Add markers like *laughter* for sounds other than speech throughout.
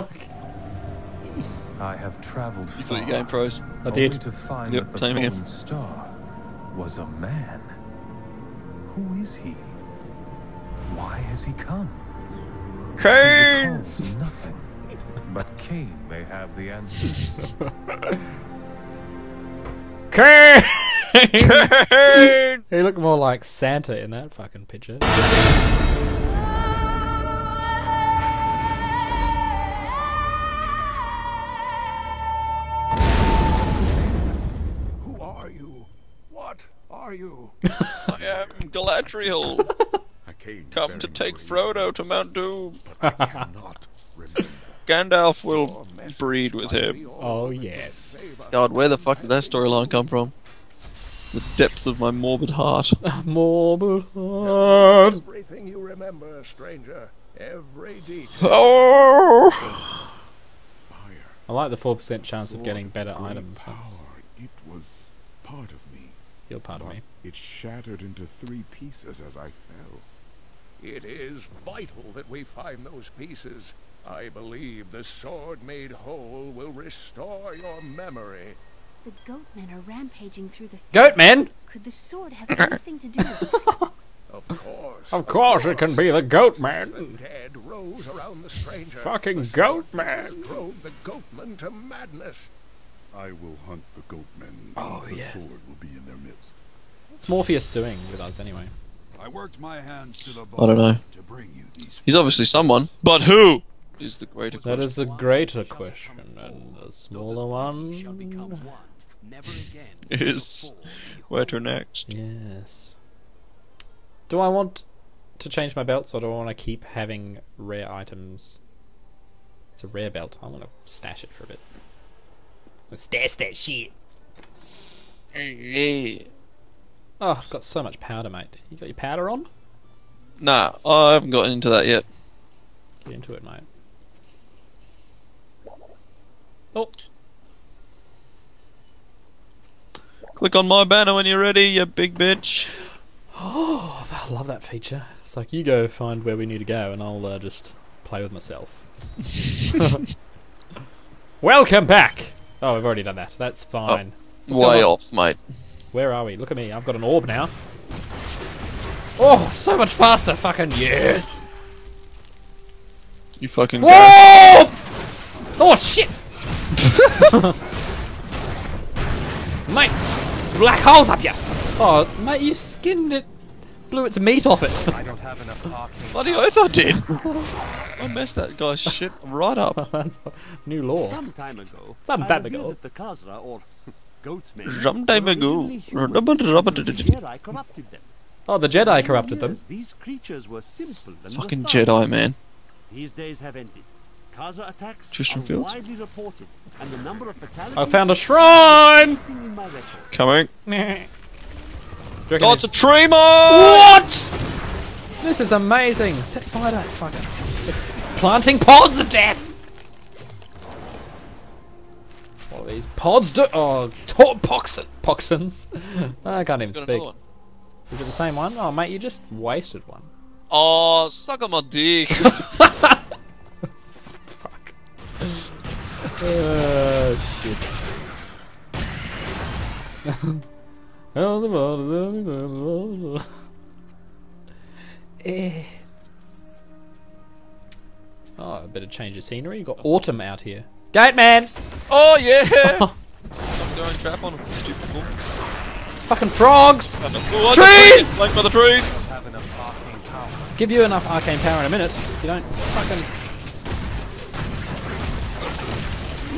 fuck? I have traveled You far. thought your game froze. I did. Only to find Yep, that the same again. star was a man. Who is he? Why has he come? He Cain! nothing. But Cain may have the answers. *laughs* Cain! Cain! he looked more like Santa in that fucking picture. Are you? *laughs* I am Galadriel. I came Come to take Frodo to Mount Doom. Cannot remember. Gandalf will breed with him. Oh yes. God, where the fuck did that storyline come from? The depths of my morbid heart. *laughs* Marble heart. Everything you remember, stranger. Every detail. Oh! I like the four percent chance of getting better items. That's It was part of me. Your part of me. It shattered into three pieces as I fell. It is vital that we find those pieces. I believe the sword made whole will restore your memory. The goatmen are rampaging through the Goat man. Could the sword have anything to do with it? *laughs* Of course. Of course it can be the goat The man. rose around the stranger. Fucking The goat man. Drove the goatman to madness. I will hunt the goatmen. Oh, the yes. sword will be in their midst. What's Morpheus doing with us anyway? I worked my hands to the bone I don't know. to bring you these. He's obviously someone. But who? Is the greater That question. is the greater question, and the smaller one. *laughs* Is where to next? Yes. Do I want to change my belts, or do I want to keep having rare items? It's a rare belt. I'm gonna stash it for a bit. Stash that shit. Oh, I've got so much powder, mate. You got your powder on? Nah, I haven't gotten into that yet. Get into it, mate. Oh, Click on my banner when you're ready, you big bitch. Oh, I love that feature. It's like you go find where we need to go, and I'll uh, just play with myself. *laughs* *laughs* Welcome back. Oh, we've already done that. That's oh. fine. What's going Way off, mate. Where are we? Look at me. I've got an orb now. Oh, so much faster. Fucking yes. You fucking go. Whoa! Oh shit! *laughs* mate, black holes up ya! Oh, mate, you skinned it, blew its meat off it. I don't have enough parking. Bloody oath I did. *laughs* I messed that guy's shit right up. *laughs* That's new law. Some time ago, Some time ago. the Khazra, or *laughs* goatmen, Some time ago. originally human, Rubber- but rubber- the Jedi corrupted them. Oh, the Jedi corrupted them. These creatures were simple and Fucking lethargic. Jedi, man. These days have ended. Khazra attacks Tristram are Fields? widely reported, and the number of fatalities I found a shrine. Nothing in my record. Coming. Do you reckon Oh, it's a this- tree mine! What? This is amazing. Set fire to that fucker. It's planting pods of death. What are these pods do? Oh, to- poxin poxins. *laughs* I can't even speak. Is it the same one? Oh, mate, you just wasted one. Oh, suck on my dick. *laughs* *laughs* Fuck. Oh, shit. Eh. Oh, a bit of change of scenery. You got autumn out here. Gate man! oh, yeah! *laughs* I'm going trap on a stupid fool. Fucking frogs! Oh, Trees! flanked by the trees! have enough parking power. Give you enough arcane power in a minute. If you don't fucking.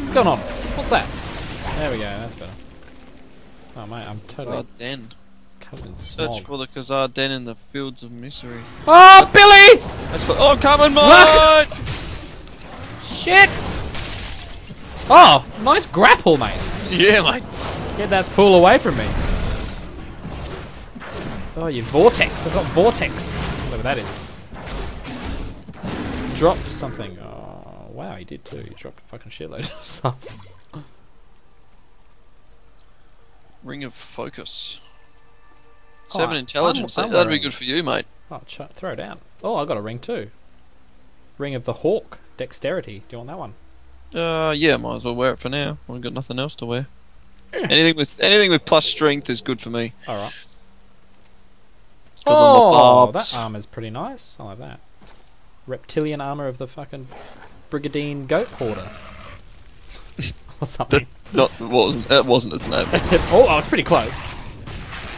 What's going on? What's that? There we go. That's better. Oh mate, I'm totally Khazra Den. covered in Search smog. for the Khazra Den in the fields of misery. Oh, Billy! That's what, oh, coming, mate! Shit! Oh, nice grapple, mate. Yeah, mate. Get that fool away from me. Oh, you vortex. I've got vortex. Whatever that is. Drop something. Oh, wow, he did too. He dropped a fucking shitload of *laughs* stuff. Ring of Focus. Oh, Seven I'm- intelligence. I'm That'd be good for you, mate. Oh, ch- throw it down. Oh, I got a ring too. Ring of the Hawk. Dexterity. Do you want that one? Uh, yeah, might as well wear it for now. I've got nothing else to wear. Anything with anything with plus strength is good for me. All right. Oh, I'm that armor's pretty nice. I like that. Reptilian armor of the fucking Brigandine Goat Hoarder. *laughs* or something. Not it wasn't that wasn't its name. oh, I was pretty close.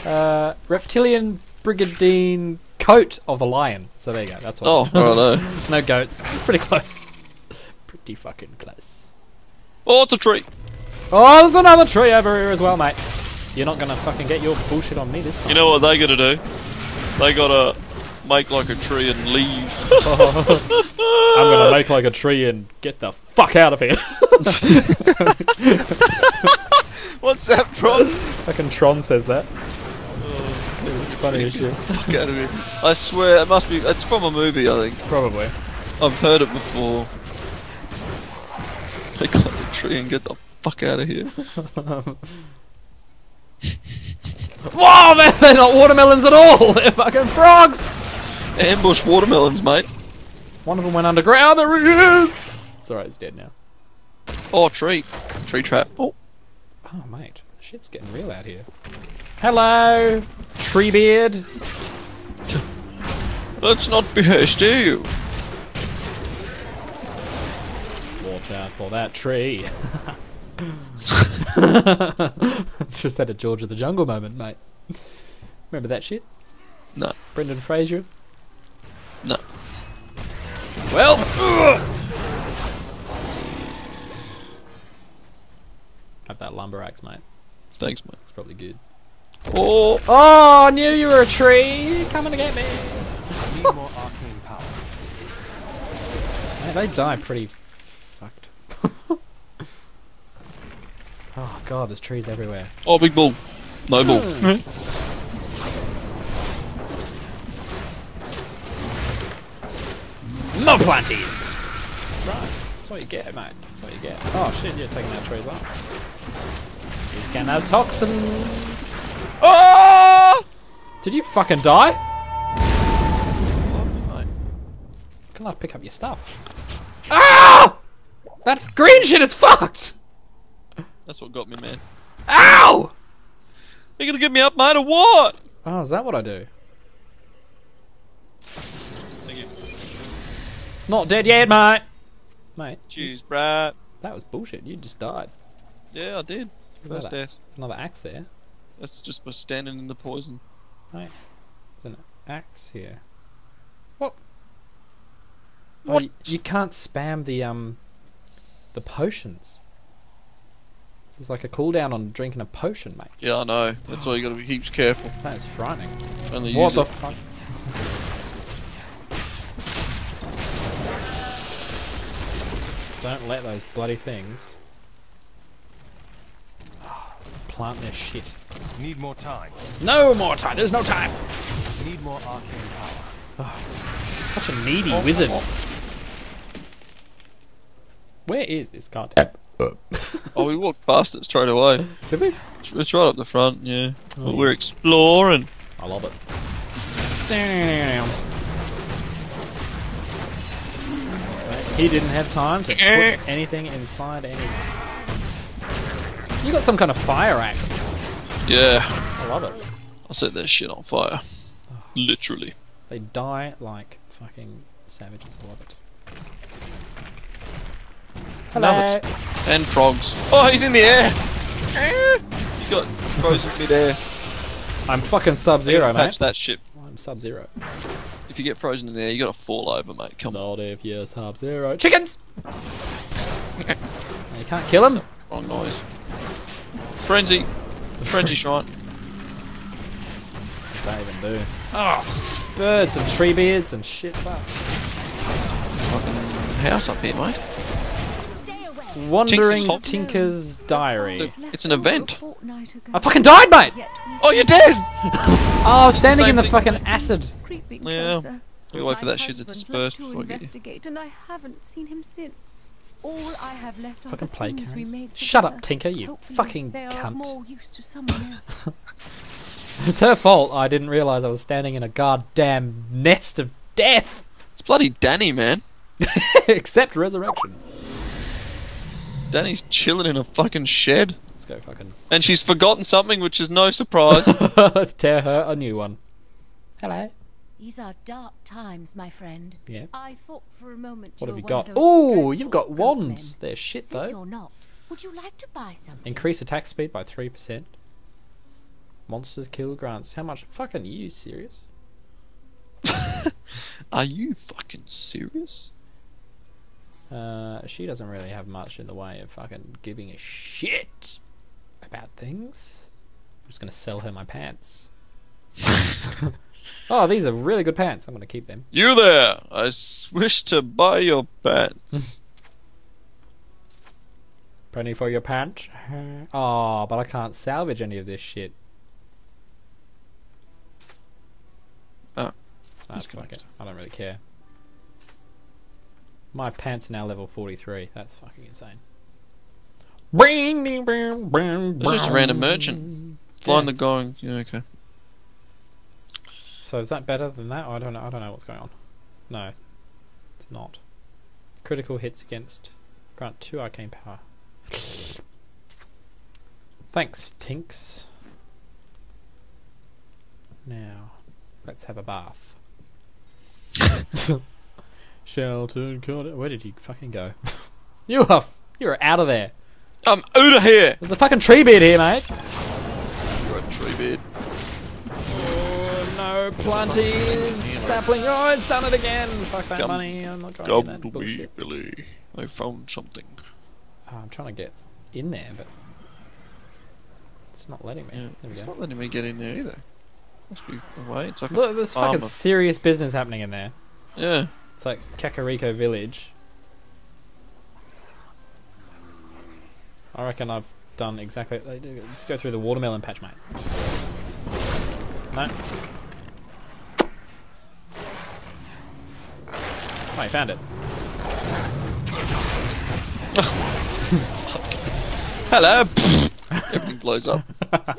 Uh, reptilian Brigandine Coat of the Lion. So there you go. That's what. oh, it's- I know. *laughs* no goats. *laughs* Pretty close. Pretty fucking close. Oh, it's a tree. Oh, there's another tree over here as well, mate. You're not gonna fucking get your bullshit on me this time. You know what they gotta do? They gotta make like a tree and leave. *laughs* I'm gonna make like a tree and get the fuck out of here. *laughs* What's that from? fucking Tron says that. Oh, it's funny as shit. Fuck out of here. I swear it must be. It's from a movie, I think. Probably. I've heard it before. Make like a tree and get the fuck out of here. *laughs* Whoa, man, they're not watermelons at all. They're fucking frogs. Ambush watermelons, mate. One of them went underground. There he is. It's alright. He's dead now. Oh, tree. Tree trap. Oh, Oh, mate, shit's getting real out here. Hello, Treebeard. let's not be hasty. You. Watch out for that tree. *laughs* Just had a George of the Jungle moment, mate. Remember that shit? No. Brendan Fraser. No. Well. ugh. Have that lumber axe, mate. Thanks, mate. It's probably good. Oh, Oh, I knew you were a tree. Coming to get me. Need more arcane power. Mate, they die pretty fucked. *laughs* oh god, there's trees everywhere. oh, big bull. No bull. Hmm. No planties! That's right. That's what you get, mate. That's what you get. Oh shit, you're taking out trees off. He's getting out toxins. Ah! Did you fucking die? Can I pick up your stuff? Ah! That green shit is fucked! That's what got me, man. Ow! You gonna get me up, mate, or what? Oh, is that what I do? Not dead yet, mate. Mate, Cheers, Brad. that was bullshit. You just died. Yeah, I did. First death. There's another axe there. That's just by standing in the poison. Right. There's an axe here. What? Oh, What? you, you can't spam the um the potions. There's like a cooldown on drinking a potion, mate. Yeah, I know. That's why you gotta be heaps careful. That is frightening. Only what the it. fuck? Don't let those bloody things plant their shit. Need more time. No more time. There's no time. Need more arcane power. Oh, Such a needy wizard. Where is this goddamn? Oh, we walked past it straight away. Did we? It's, it's right up the front, yeah. Oh, But yeah. we're exploring. I love it. He didn't have time to put anything inside anything. You got some kind of fire axe. Yeah. I love it. I'll set that shit on fire. Literally. They die like fucking savages. I love it. Another Hello. tr- and frogs. Oh, he's in the air! Eh, You got frozen mid-air. I'm fucking sub zero, mate. Patch that shit. I'm sub zero. If you get frozen in there, air, you gotta fall over, mate. Come on. Lord if you're sub zero. Chickens! *laughs* you can't kill them. Wrong noise. Frenzy. Frenzy *laughs* shrine. What does that even do? Oh, birds and tree beards and shit. Fuck. Fucking house up here, mate. Stay away. Wandering Hop. Tinker's Diary. It's, a, it's an event. I fucking died, mate! Oh, you're dead! *laughs* Oh, I was standing Same in the thing. fucking acid. Yeah. closer. You wait for that shit to disperse before I get you. investigate, and I haven't seen him since. All I have left are Fucking the play things carrots. Shut up, Tinker, you Hopefully fucking they are of cunt. more use to someone else. *laughs* It's her fault. I didn't realise I was standing in a goddamn nest of death. It's bloody Danny, man. *laughs* Except resurrection. Danny's chilling in a fucking shed, Let's go fucking. and she's forgotten something, which is no surprise. *laughs* Let's tear her a new one. Hello. These are dark times, my friend. Yeah. I thought for a moment What have you got? one of those Oh, you've got wands. men. They're shit Since though. you're not, would you like to buy something? Increase attack speed by three percent. Monsters kill grants. How much? Fucking are you serious? *laughs* Are you fucking serious? Uh, she doesn't really have much in the way of fucking giving a shit about things. I'm just gonna sell her my pants. *laughs* oh, these are really good pants. I'm gonna keep them. You there! I wish to buy your pants. *laughs* Penny for your pants. Oh, but I can't salvage any of this shit. Oh. That's fuck it. I don't really care. My pants are now level 43. That's fucking insane. It's just a random merchant flying Yeah. the going. Yeah, okay. So is that better than that? I don't know. I don't know what's going on. No, it's not. Critical hits against grant two arcane power. Thanks, Tinks. Now, let's have a bath. *laughs* *laughs* Sheltered corner. Where did you fucking go? *laughs* you are f- you're out of there. I'm out of here. There's a fucking tree beard here, mate. You're a tree beard. Oh no, planties, sapling. Oh, it's done it again. Fuck that money. I'm not going Come in that to me, bullshit. Billy. I found something. Oh, I'm trying to get in there, but it's not letting me. Yeah, There we it's go. not letting me get in there either. Must be a way. It's like a Look, there's fucking serious business happening in there. yeah. It's like Kakariko Village. I reckon I've done exactly. Let's go through the watermelon patch, mate. No. Oh, I found it. *laughs* Hello. Everything blows up. *laughs*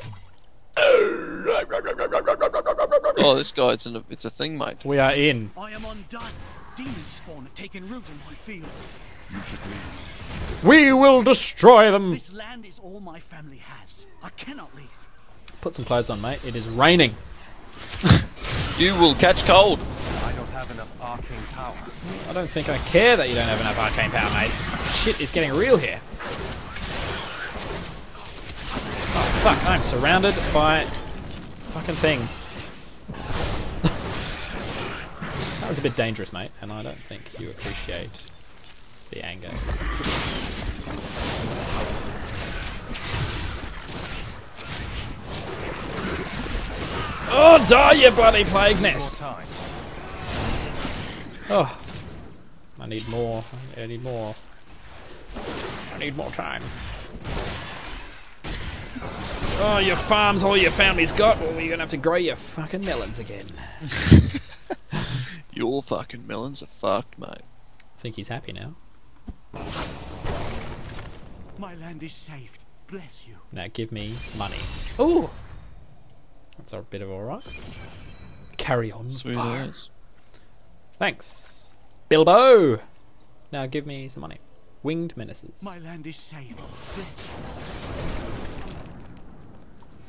oh, this guy, it's, an, it's a thing, mate. We are in. I am undone. Demon spawn have taken root in my fields. You should leave. We will destroy them. This land is all my family has. I cannot leave. Put some clothes on, mate. It is raining. *laughs* You will catch cold. I don't have enough arcane power. I don't think I care that you don't have enough arcane power, mate. Shit is getting real here. Oh fuck! I'm surrounded by fucking things. That was a bit dangerous, mate, and I don't think you appreciate the anger. Oh, die, you bloody plague nest! Oh, I need more. I need more. I need more time. Oh, your farm's all your family's got. Well, you're gonna have to grow your fucking melons again. *laughs* Your fucking melons are fucked, mate. I think he's happy now. My land is saved. Bless you. Now give me money. Ooh, that's a bit of alright. Carry on, Sweet fire. ass. Thanks, Bilbo. Now give me some money. Winged menaces. My land is saved. Bless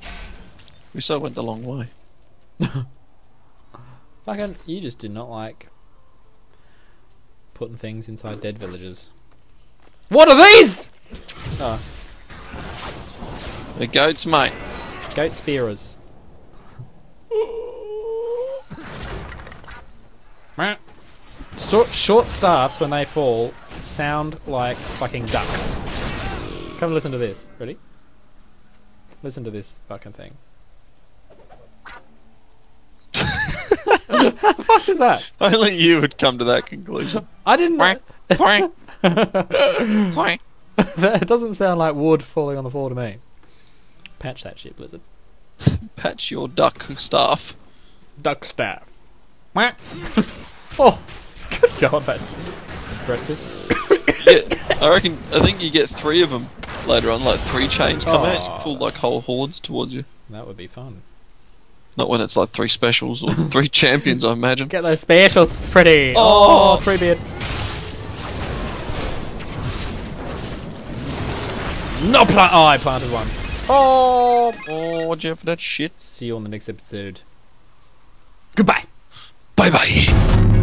you. We so went the long way. *laughs* Fucking, you just did not like putting things inside dead villages. What are these? Oh, The goats, mate. goat spearers. Meh. Short, short staffs, when they fall, sound like fucking ducks. Come listen to this. Ready? Listen to this fucking thing. How the fuck is that? Only you would come to that conclusion. I didn't. Quack, quack, *laughs* quack. that doesn't sound like wood falling on the floor to me. Patch that shit, Blizzard. *laughs* Patch your duck staff. Duck staff. Whack. *laughs* oh, good god, that's impressive. Yeah, I reckon. I think you get three of them later on. Like three chains come out, you pull like whole hordes towards you. That would be fun. Not when it's like three specials or three *laughs* champions, I imagine. Get those specials, Freddy! Oh, oh tree beard. No plant. Oh, I planted one. Oh, oh, Jeff, that shit. See you on the next episode. Goodbye. Bye bye.